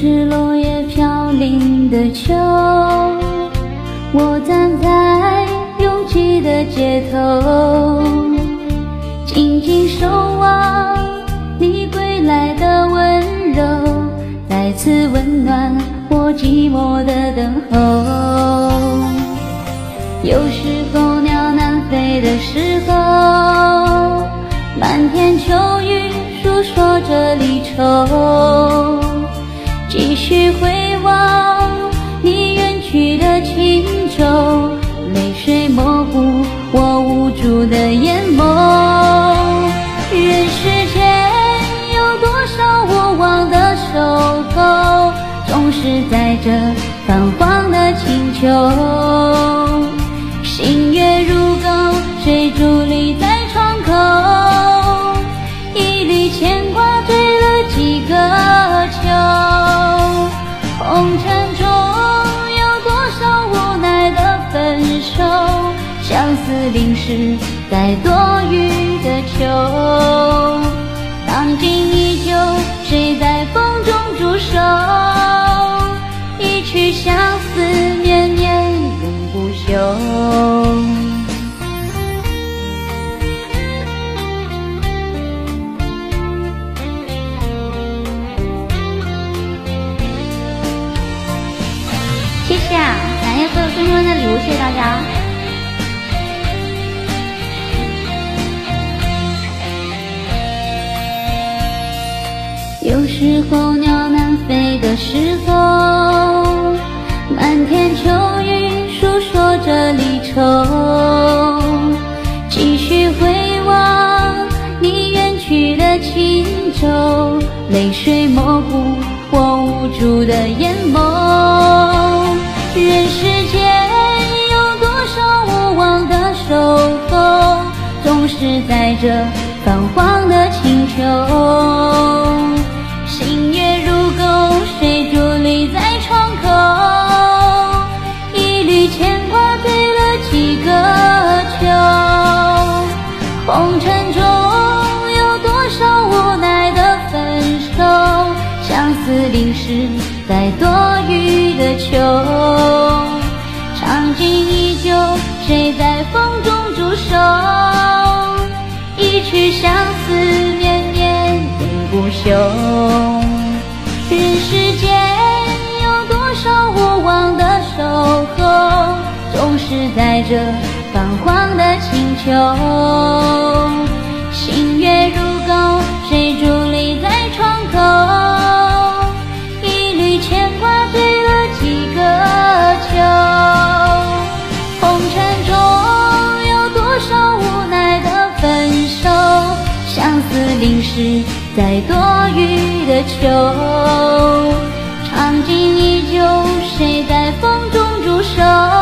是落叶飘零的秋，我站在拥挤的街头，静静守望你归来的温柔，再次温暖我寂寞的等候。又是候鸟南飞的时候，漫天秋雨诉说着离愁。是在这泛黄的清秋。星月如钩，谁伫立在窗口？一缕牵挂醉了几个秋。红尘中有多少无奈的分手，相思淋湿在多雨的秋。谢谢啊，感谢所有送出的礼物，谢谢大家。有时候鸟南飞的时候，漫天秋雨诉说着离愁。继续回望你远去的轻舟，泪水模糊我无助的眼眸。人世间有多少无望的守候，总是在这泛黄的是在多雨的秋。长景依旧，谁在风中驻守？一曲相思绵绵永不休。人世间有多少无望的守候，总是在这泛黄的清秋。相思淋湿在多雨的秋。场景依旧，谁在风中驻守？